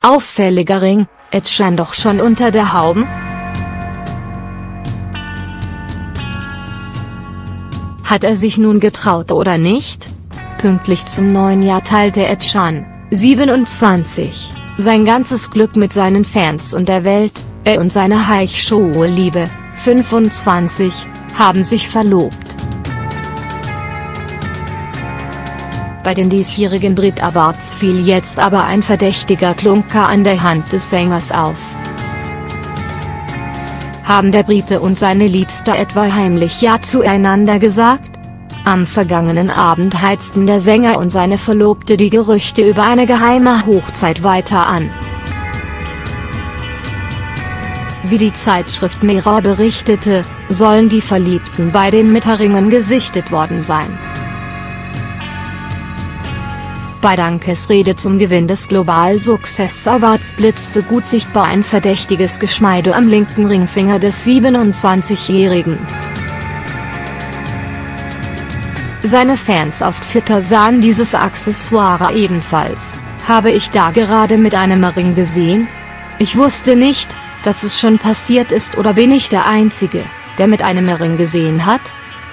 Auffälliger Ring, Ed Sheeran doch schon unter der Haube? Hat er sich nun getraut oder nicht? Pünktlich zum neuen Jahr teilte Ed Sheeran, 27, sein ganzes Glück mit seinen Fans und der Welt, er und seine Heichschuhe-Liebe, 25, haben sich verlobt. Bei den diesjährigen Brit Awards fiel jetzt aber ein verdächtiger Klunker an der Hand des Sängers auf. Haben der Brite und seine Liebste etwa heimlich Ja zueinander gesagt? Am vergangenen Abend heizten der Sänger und seine Verlobte die Gerüchte über eine geheime Hochzeit weiter an. Wie die Zeitschrift Mirror berichtete, sollen die Verliebten bei den Mitterringen gesichtet worden sein. Bei Dankesrede zum Gewinn des Global Success Awards blitzte gut sichtbar ein verdächtiges Geschmeide am linken Ringfinger des 27-Jährigen. Seine Fans auf Twitter sahen dieses Accessoire ebenfalls. Habe ich da gerade mit einem Ring gesehen? Ich wusste nicht, dass es schon passiert ist oder bin ich der Einzige, der mit einem Ring gesehen hat?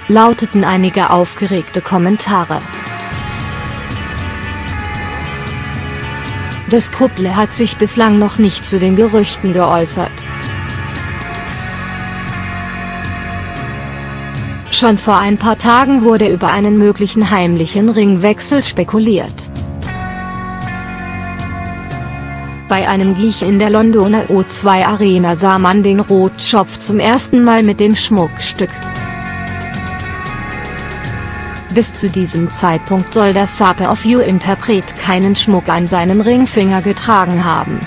Lauteten einige aufgeregte Kommentare. Das Couple hat sich bislang noch nicht zu den Gerüchten geäußert. Schon vor ein paar Tagen wurde über einen möglichen heimlichen Ringwechsel spekuliert. Bei einem Gleich in der Londoner O2 Arena sah man den Rotschopf zum ersten Mal mit dem Schmuckstück. Bis zu diesem Zeitpunkt soll der Supper of You-Interpret keinen Schmuck an seinem Ringfinger getragen haben.